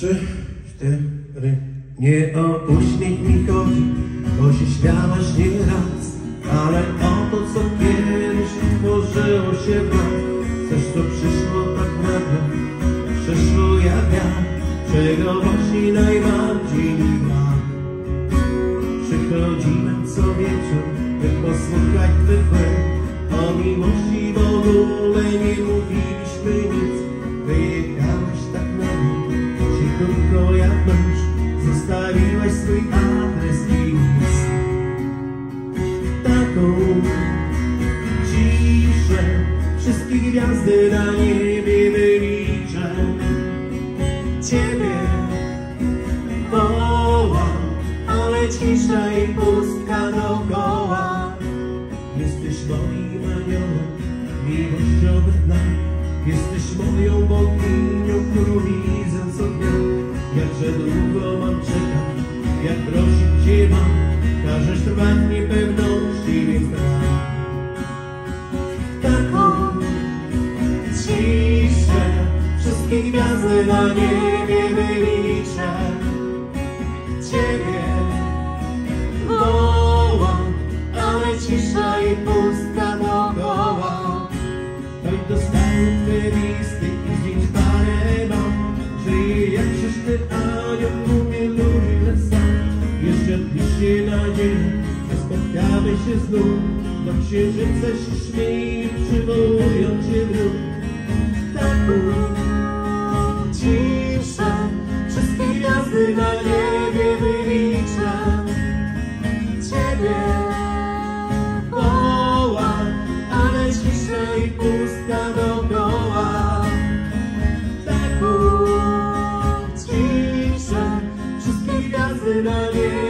Trzy, cztery. Nie o uśmiech mi chodzi, bo się śmiałaś nie raz, ale o to, co kiedyś tworzyło się w nas. Co przyszło tak nagle, przyszło jak wiatr, czego właśnie najbardziej mi brak. Przychodziłem co wieczór, by posłuchać Twych o miłości w ogóle nie mówiliśmy zostawiłeś swój adres list. Taką ciszę, wszystkie gwiazdy na niebie wyliczę. Ciebie wołam, ale cisza i pustka dookoła. Jesteś moim aniołem, miłością w dna. Jesteś moją boginią, którą widzę co dnia. Jakże długo gwiazdy na niebie wyliczę. Ciebie wołam, ale cisza i pustka dookoła. Dostałem Twe listy i zdjęć parę mam, Żyję jak grzeszny anioł, mówię lubię sam. Jeszcze piszę nadzieję, że spotkamy się znów. Do księżyca się śmieje, przywołując Cię w ruch. Taką na niebie wyliczam Ciebie wołam, ale cisza i pustka dookoła Tak było cisza wszystkich razy na niebie